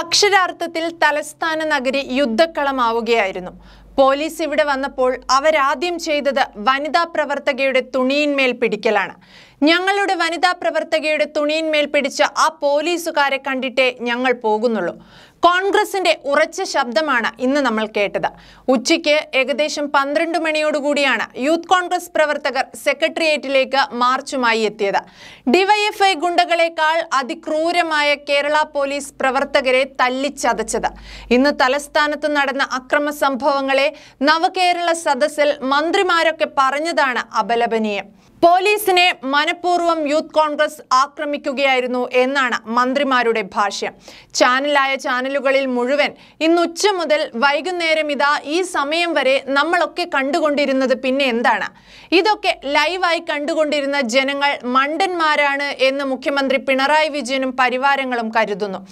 അക്ഷരാർത്ഥത്തിൽ തലസ്ഥാന നഗരി യുദ്ധക്കളമാവുകയായിരുന്നു. പോലീസ് ഇവിടെ വന്നപ്പോൾ അവരാദ്യം ചെയ്തത് വനിതാ പ്രവർത്തകയുടെ തുണിയിന്മേൽ പിടിക്കലാണ്. ഞങ്ങളുടെ വനിതാ പ്രവർത്തകയുടെ തുണിയിന്മേൽ പിടിച്ച ആ പോലീസുകാരെ കണ്ടിട്ടേ ഞങ്ങൾ പോകുന്നുള്ളൂ. കോൺഗ്രസിന്റെ ഉറച്ച ശബ്ദമാണ് ഇന്ന് നമ്മൾ കേട്ടത്. ഉച്ചയ്ക്ക് ഏകദേശം പന്ത്രണ്ട് മണിയോടുകൂടിയാണ് യൂത്ത് കോൺഗ്രസ് പ്രവർത്തകർ സെക്രട്ടേറിയറ്റിലേക്ക് മാർച്ചുമായി എത്തിയത്. ഡിവൈഎഫ്ഐ ഗുണ്ടകളെക്കാൾ അതിക്രൂരമായ കേരള പോലീസ് പ്രവർത്തകരെ തല്ലിച്ചതച്ചത്. ഇന്ന് തലസ്ഥാനത്ത് നടന്ന അക്രമ സംഭവങ്ങളെ നവകേരള സദസ്സിൽ മന്ത്രിമാരൊക്കെ പറഞ്ഞതാണ് അപലപനീയം. പോലീസിനെ മനഃപൂർവം യൂത്ത് കോൺഗ്രസ് ആക്രമിക്കുകയായിരുന്നു എന്നാണ് മന്ത്രിമാരുടെ ഭാഷ്യം. ചാനലായ ചാനലുകളിൽ മുഴുവൻ ഇന്ന് ഉച്ച മുതൽ വൈകുന്നേരം ഇതാ ഈ സമയം വരെ നമ്മളൊക്കെ കണ്ടുകൊണ്ടിരുന്നത് പിന്നെ എന്താണ്? ഇതൊക്കെ ലൈവായി കണ്ടുകൊണ്ടിരുന്ന ജനങ്ങൾ മണ്ടന്മാരാണ് എന്ന് മുഖ്യമന്ത്രി പിണറായി വിജയനും പരിവാരങ്ങളും കരുതുന്നു.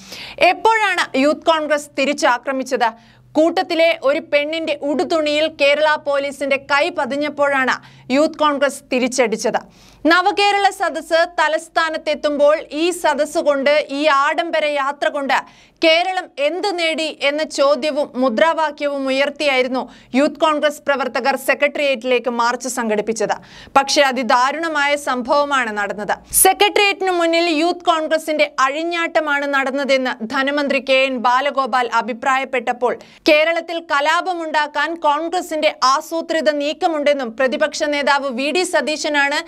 എപ്പോഴാണ് യൂത്ത് കോൺഗ്രസ് തിരിച്ചാക്രമിച്ചത്? കൂട്ടത്തിലെ ഒരു പെണ്ണിന്റെ ഉടുതുണിയിൽ കേരള പോലീസിന്റെ കൈ പതിഞ്ഞപ്പോഴാണ് യൂത്ത് കോൺഗ്രസ് തിരിച്ചടിച്ചത്. നവകേരള സദസ്സ് തലസ്ഥാനത്തെത്തുമ്പോൾ ഈ സദസ്സ് കൊണ്ട് ഈ ആഡംബര യാത്ര കൊണ്ട് കേരളം എന്ത് നേടി എന്ന ചോദ്യവും മുദ്രാവാക്യവും ഉയർത്തിയായിരുന്നു യൂത്ത് കോൺഗ്രസ് പ്രവർത്തകർ സെക്രട്ടേറിയറ്റിലേക്ക് മാർച്ച് സംഘടിപ്പിച്ചത്. പക്ഷേ അതിദാരുണമായ സംഭവമാണ് നടന്നത്. സെക്രട്ടേറിയറ്റിന് മുന്നിൽ യൂത്ത് കോൺഗ്രസിന്റെ അഴിഞ്ഞാട്ടമാണ് നടന്നതെന്ന് ധനമന്ത്രി കെ എൻ ബാലഗോപാൽ അഭിപ്രായപ്പെട്ടപ്പോൾ കേരളത്തിൽ കലാപമുണ്ടാക്കാൻ കോൺഗ്രസിന്റെ ആസൂത്രിത നീക്കമുണ്ടെന്നും പ്രതിപക്ഷ നേതാവ് വി ഡി സതീശനാണ്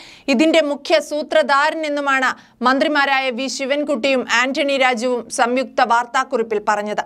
ഇതിന്റെ മുഖ്യ സൂത്രധാരൻ എന്നുമാണ് മന്ത്രിമാരായ വി ശിവൻകുട്ടിയും ആന്റണി രാജുവും സംയുക്ത വാർത്താക്കുറിപ്പിൽ പറഞ്ഞത്.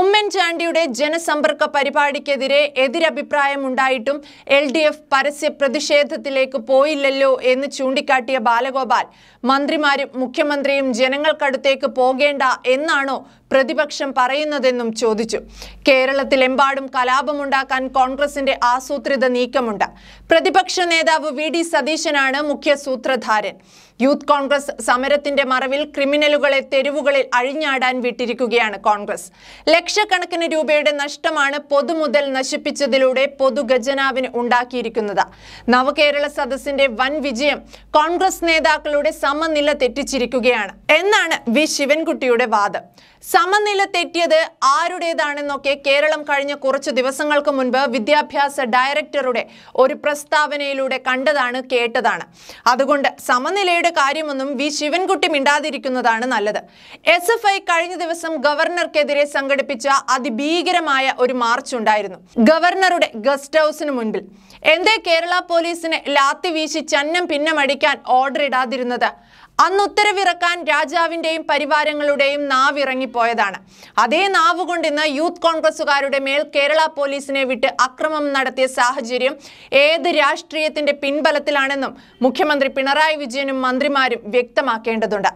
ഉമ്മൻചാണ്ടിയുടെ ജനസമ്പർക്ക പരിപാടിക്കെതിരെ എതിരഭിപ്രായമുണ്ടായിട്ടും എൽ ഡി എഫ് പരസ്യ പ്രതിഷേധത്തിലേക്ക് പോയില്ലല്ലോ എന്ന് ചൂണ്ടിക്കാട്ടിയ ബാലഗോപാൽ മന്ത്രിമാരും മുഖ്യമന്ത്രിയും ജനങ്ങൾക്കടുത്തേക്ക് പോകേണ്ട എന്നാണോ പ്രതിപക്ഷം പറയുന്നതെന്നും ചോദിച്ചു. കേരളത്തിലെമ്പാടും കലാപമുണ്ടാക്കാൻ കോൺഗ്രസിന്റെ ആസൂത്രിത നീക്കമുണ്ട്. പ്രതിപക്ഷ നേതാവ് വി. ഡി. സതീശനാണ് മുഖ്യ സൂത്രധാരൻ. യൂത്ത് കോൺഗ്രസ് സമരത്തിന്റെ മറവിൽ ക്രിമിനലുകളെ തെരുവുകളിൽ അഴിഞ്ഞാടാൻ വിട്ടിരിക്കുകയാണ് കോൺഗ്രസ്. ലക്ഷക്കണക്കിന് രൂപയുടെ നഷ്ടമാണ് പൊതുമുതൽ നശിപ്പിച്ചതിലൂടെ പൊതുഖജനാവിന് ഉണ്ടാക്കിയിരിക്കുന്നത്. നവകേരള സദസ്സിന്റെ വൻ വിജയം കോൺഗ്രസ് നേതാക്കളുടെ സമനില തെറ്റിച്ചിരിക്കുകയാണ്. എന്നാണ് വി. ശിവൻകുട്ടിയുടെ വാദം. സമനില തെറ്റിയത് ആരുടേതാണെന്നൊക്കെ കേരളം കഴിഞ്ഞ കുറച്ച് ദിവസങ്ങൾക്ക് മുൻപ് വിദ്യാഭ്യാസ ഡയറക്ടറുടെ ഒരു പ്രസ്താവനയിലൂടെ കണ്ടതാണ് കേട്ടതാണ്. അതുകൊണ്ട് സമനിലയുടെ കാര്യമൊന്നും വി ശിവൻകുട്ടി മിണ്ടാതിരിക്കുന്നതാണ് നല്ലത്. എസ് എഫ് ഐ കഴിഞ്ഞ ദിവസം ഗവർണർക്കെതിരെ സംഘടിപ്പിച്ച അതിഭീകരമായ ഒരു മാർച്ച് ഉണ്ടായിരുന്നു. ഗവർണറുടെ ഗസ്റ്റ് ഹൗസിന് മുൻപിൽ. എന്തേ കേരള പോലീസിനെ ലാത്തി വീശി ചന്നം പിന്നമടിക്കാൻ ഓർഡർ ഇടാതിരുന്നത്? അന്ന് ഉത്തരവിറക്കാൻ രാജാവിന്റെയും പരിവാരങ്ങളുടെയും നാവ് ഇറങ്ങിപ്പോയതാണ് അതേ നാവ് കൊണ്ട് ഇന്ന് യൂത്ത് കോൺഗ്രസുകാരുടെ മേൽ കേരള പോലീസിനെ വിട്ട് അക്രമം നടത്തിയ സാഹചര്യം ഏത് രാഷ്ട്രീയത്തിന്റെ പിൻബലത്തിലാണെന്നും മുഖ്യമന്ത്രി പിണറായി വിജയനും മന്ത്രിമാരും വ്യക്തമാക്കേണ്ടതുണ്ട്.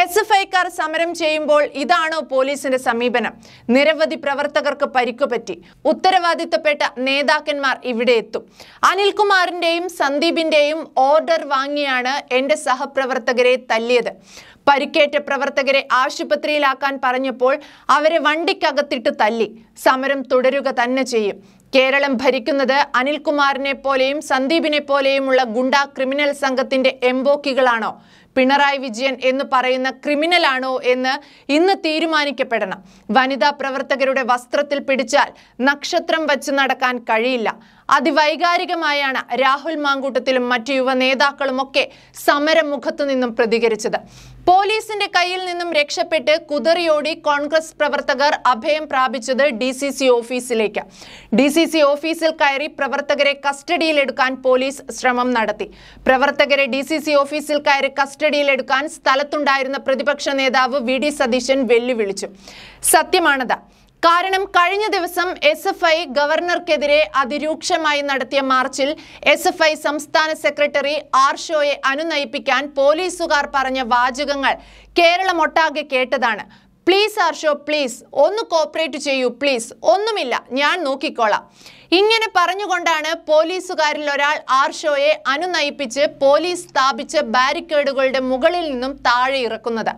എസ് എഫ് ഐക്കാർ സമരം ചെയ്യുമ്പോൾ ഇതാണോ പോലീസിന്റെ സമീപനം? നിരവധി പ്രവർത്തകർക്ക് പരിക്കുപറ്റി ഉത്തരവാദിത്തപ്പെട്ട നേതാക്കന്മാർ ഇവിടെ എത്തും. അനിൽകുമാറിന്റെയും സന്ദീപിന്റെയും ഓർഡർ വാങ്ങിയാണ് എന്റെ സഹപ്രവർത്തകരെ തല്ലിയത്. പരിക്കേറ്റ പ്രവർത്തകരെ ആശുപത്രിയിലാക്കാൻ പറഞ്ഞപ്പോൾ അവരെ വണ്ടിക്കകത്തിട്ട് തല്ലി. സമരം തുടരുക തന്നെ ചെയ്യും. കേരളം ഭരിക്കുന്നത് അനിൽകുമാറിനെ പോലെയും സന്ദീപിനെ പോലെയുമുള്ള ഗുണ്ട ക്രിമിനൽ സംഘത്തിന്റെ എംബോക്കികളാണോ? പിണറായി വിജയൻ എന്ന് പറയുന്ന ക്രിമിനലാണോ എന്ന് ഇന്ന് തീരുമാനിക്കപ്പെടണം. വനിതാ പ്രവർത്തകരുടെ വസ്ത്രത്തിൽ പിടിച്ചാൽ നക്ഷത്രം വച്ച് നടക്കാൻ കഴിയില്ല. അതിവൈകാരികമായാണ് രാഹുൽ മാങ്കൂട്ടത്തിലും മറ്റു യുവ നേതാക്കളുമൊക്കെ സമരമുഖത്തു നിന്നും പ്രതികരിച്ചത്. പോലീസിന്റെ കയ്യിൽ നിന്നും രക്ഷപ്പെട്ട് കുതറിയോടി കോൺഗ്രസ് പ്രവർത്തകർ അഭയം പ്രാപിച്ചത് ഡി സി സി ഓഫീസിലേക്ക്. ഡി സി സി ഓഫീസിൽ കയറി പ്രവർത്തകരെ കസ്റ്റഡിയിലെടുക്കാൻ പോലീസ് ശ്രമം നടത്തി. പ്രവർത്തകരെ ഡി സി സി ഓഫീസിൽ കയറി കസ്റ്റഡിയിലെടുക്കാൻ സ്ഥലത്തുണ്ടായിരുന്ന പ്രതിപക്ഷ നേതാവ് വി ഡി സതീശൻ വെല്ലുവിളിച്ചു. സത്യമാണത്. കാരണം കഴിഞ്ഞ ദിവസം എസ് എഫ് ഐ ഗവർണർക്കെതിരെ അതിരൂക്ഷമായി നടത്തിയ മാർച്ചിൽ എസ് എഫ് ഐ സംസ്ഥാന സെക്രട്ടറി ആർഷോയെ അനുനയിപ്പിക്കാൻ പോലീസുകാർ പറഞ്ഞ വാചകങ്ങൾ കേരളമൊട്ടാകെ കേട്ടതാണ്. Please Arsho please. ഒന്ന് കോപ്പറേറ്റ് ചെയ്യൂ പ്ലീസ്. ഒന്നുമില്ല. ഞാൻ നോക്കിക്കോളാം. ഇങ്ങനെ പറഞ്ഞുകൊണ്ടാണ് പോലീസുകാരിൽ ഒരാൾ ആർഷോയെ അനുനയിപ്പിച്ച് പോലീസ് സ്ഥാപിച്ച ബാരിക്കേഡുകളുടെ മുകളിൽ നിന്നും താഴെ ഇറക്കുന്നത്.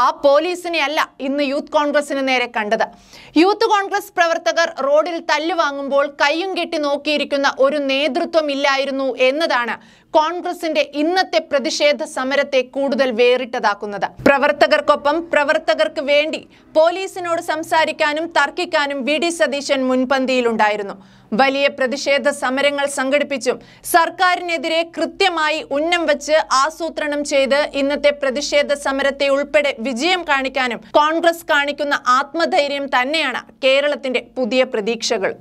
ആ പോലീസിനെ അല്ല ഇന്ന് യൂത്ത് കോൺഗ്രസിന് നേരെ കണ്ടത്. യൂത്ത് കോൺഗ്രസ് പ്രവർത്തകർ റോഡിൽ തല്ലുവാങ്ങുമ്പോൾ കയ്യും കെട്ടി നോക്കിയിരിക്കുന്ന ഒരു നേതൃത്വം ഇല്ലായിരുന്നു എന്നതാണ് കോൺഗ്രസിന്റെ ഇന്നത്തെ പ്രതിഷേധ സമരത്തെ കൂടുതൽ വേറിട്ടതാക്കുന്നത്. പ്രവർത്തകർക്കൊപ്പം പ്രവർത്തകർക്ക് വേണ്ടി പോലീസിനോട് സംസാരിക്കാനും തർക്കിക്കാനും വി ഡി സതീശൻ മുൻപന്തിയിലുണ്ടായിരുന്നു. വലിയ പ്രതിഷേധ സമരങ്ങൾ സംഘടിപ്പിച്ചും സർക്കാരിനെതിരെ കൃത്യമായി ഉന്നം വച്ച് ആസൂത്രണം ചെയ്ത് ഇന്നത്തെ പ്രതിഷേധ സമരത്തെ ഉൾപ്പെടെ വിജയം കാണിക്കാനും കോൺഗ്രസ് കാണിക്കുന്ന ആത്മധൈര്യം തന്നെയാണ് കേരളത്തിന്റെ പുതിയ പ്രതീക്ഷകൾ.